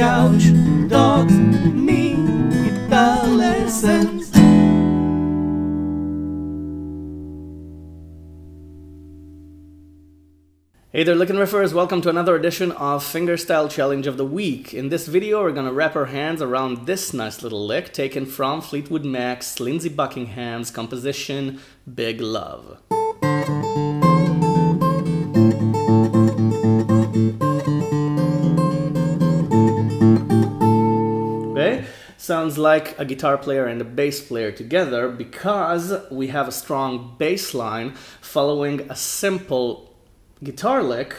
couch, dogs, guitar lessons. Hey there, LickNRiffers. Welcome to another edition of Fingerstyle Challenge of the Week. In this video, we're gonna wrap our hands around this nice little lick taken from Fleetwood Mac's Lindsey Buckingham's composition Big Love. Sounds like a guitar player and a bass player together because we have a strong bass line following a simple guitar lick.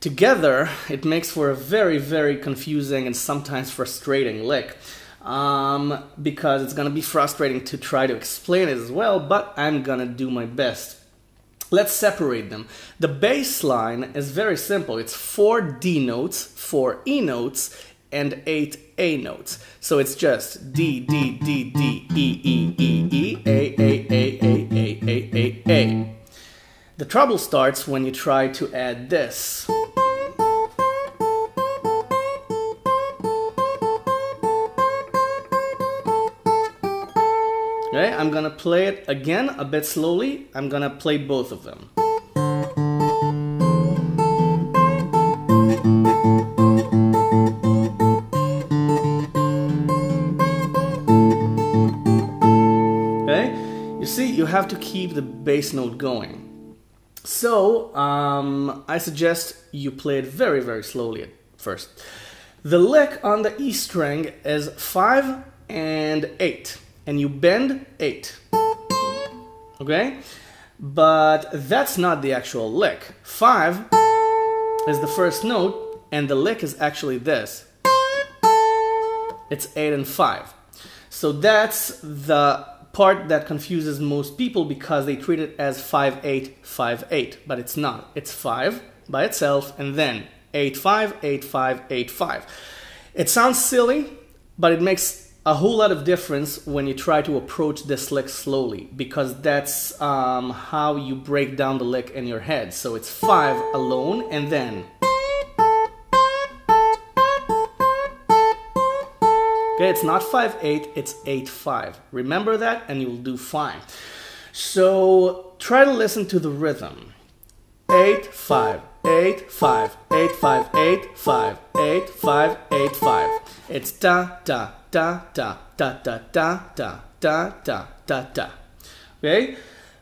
Together, it makes for a very, very confusing and sometimes frustrating lick. Um, because it's gonna be frustrating to try to explain it as well, but I'm gonna do my best. Let's separate them. The bass line is very simple. It's four D notes, four E notes, and eight A notes. So it's just D, D, D, D, E, E, E, E, A, A, A, A, A, A, A, A. The trouble starts when you try to add this. Okay, I'm gonna play it again a bit slowly. I'm gonna play both of them. Have to keep the bass note going. So, um, I suggest you play it very, very slowly at first. The lick on the E string is 5 and 8, and you bend 8. Okay? But that's not the actual lick. 5 is the first note, and the lick is actually this. It's 8 and 5. So that's the part that confuses most people because they treat it as 5 8 5 8, but it's not. It's 5 by itself and then 8 5 8 5 8 5. It sounds silly, but it makes a whole lot of difference when you try to approach this lick slowly because that's um, how you break down the lick in your head. So it's 5 alone and then Okay, it's not 5 8, it's 8 5. Remember that and you'll do fine. So try to listen to the rhythm 8 5, 8 5, 8 5, 8 5, 8 5, 8 5. It's da da da da da da da da da da da da. Okay?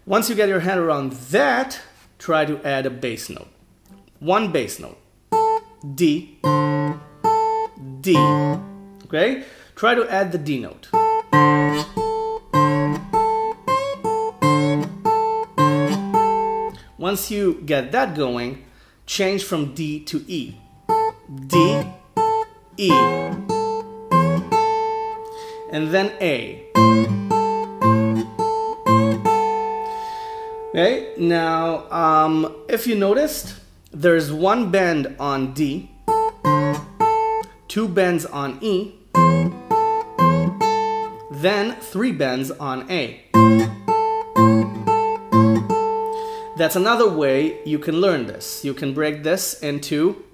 Once you get your head around that, try to add a bass note. One bass note. D. D. Okay? Try to add the D note. Once you get that going, change from D to E. D, E, and then A. Okay, now um, if you noticed, there's one bend on D, two bends on E, then three bends on A. That's another way you can learn this. You can break this into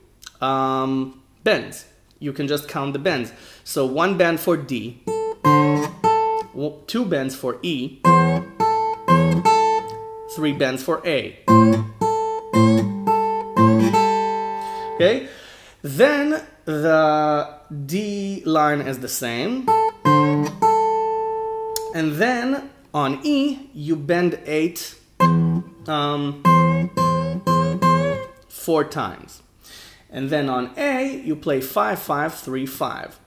um, bends. You can just count the bends. So one bend for D, two bends for E, three bends for A. Okay? Then the D line is the same. And then on E, you bend 8 um, four times. And then on A, you play 5 5 3 5.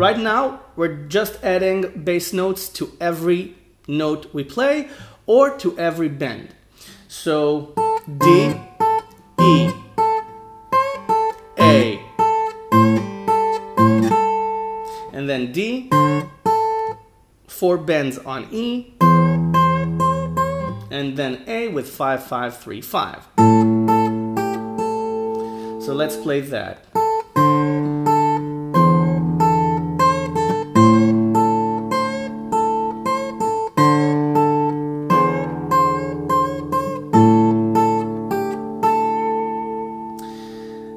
Right now, we're just adding bass notes to every note we play or to every bend. So D, then D, four bends on E, and then A with 5 5 3 5. So let's play that.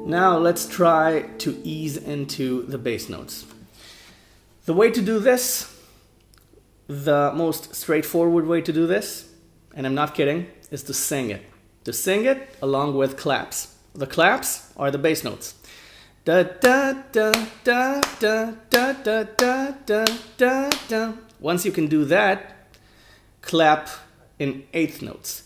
Now let's try to ease into the bass notes. The way to do this, the most straightforward way to do this, and I'm not kidding, is to sing it. To sing it along with claps. The claps are the bass notes. Da da da da da da da da da da da. Once you can do that, clap in eighth notes.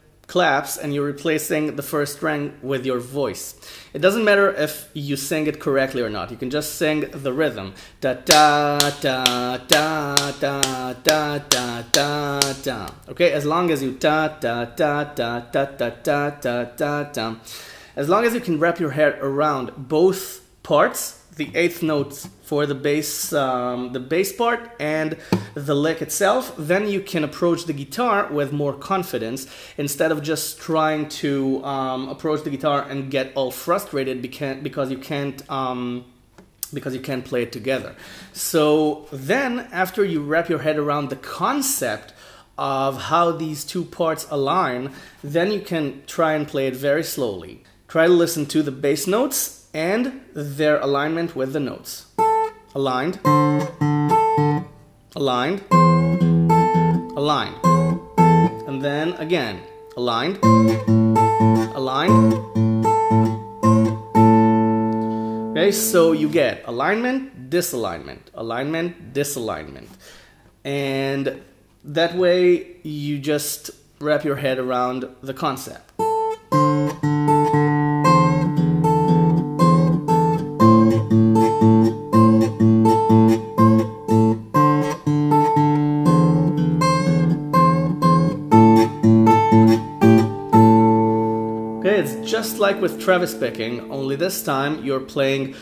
claps and you're replacing the first string with your voice. It doesn't matter if you sing it correctly or not. You can just sing the rhythm. Da da da da da da da da da. Okay, as long as you da da da da da da da da da da. As long as you can wrap your head around both parts the eighth notes for the bass, um, the bass part and the lick itself, then you can approach the guitar with more confidence instead of just trying to um, approach the guitar and get all frustrated because you can't. Um, because you can't play it together. So then, after you wrap your head around the concept of how these two parts align, then you can try and play it very slowly. Try to listen to the bass notes and their alignment with the notes. Aligned, aligned, aligned. And then again, aligned, aligned. Okay, so you get alignment, disalignment, alignment, disalignment. And that way you just wrap your head around the concept. Like with Travis picking, only this time you're playing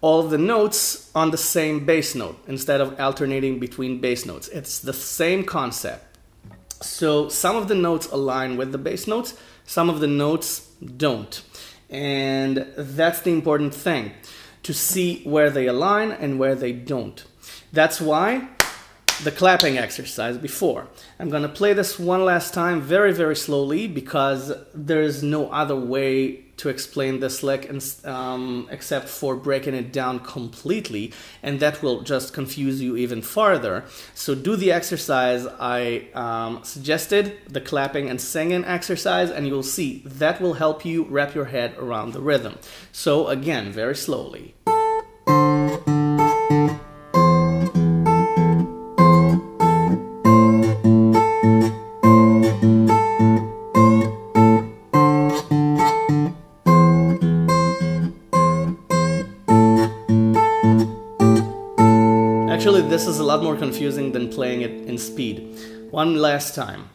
all the notes on the same bass note instead of alternating between bass notes. It's the same concept. So some of the notes align with the bass notes, some of the notes don't. And that's the important thing to see where they align and where they don't. That's why the clapping exercise before. I'm gonna play this one last time very, very slowly because there's no other way to explain this lick um, except for breaking it down completely and that will just confuse you even farther. So do the exercise I um, suggested, the clapping and singing exercise and you'll see that will help you wrap your head around the rhythm. So again, very slowly. Actually, this is a lot more confusing than playing it in speed. One last time.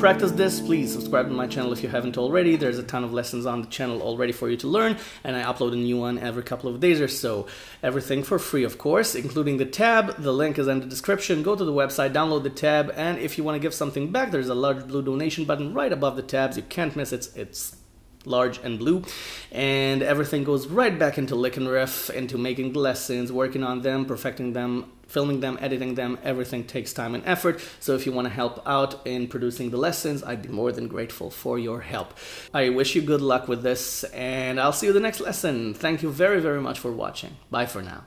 Practice this, please subscribe to my channel if you haven't already. There's a ton of lessons on the channel already for you to learn, and I upload a new one every couple of days or so. Everything for free, of course, including the tab. The link is in the description. Go to the website, download the tab, and if you want to give something back, there's a large blue donation button right above the tabs. You can't miss it. It's large and blue and everything goes right back into LickNRiff into making lessons working on them perfecting them filming them editing them. Everything takes time and effort. So if you want to help out in producing the lessons i'd be more than grateful for your help. I wish you good luck with this and i'll see you the next lesson. Thank you very very much for watching. Bye for now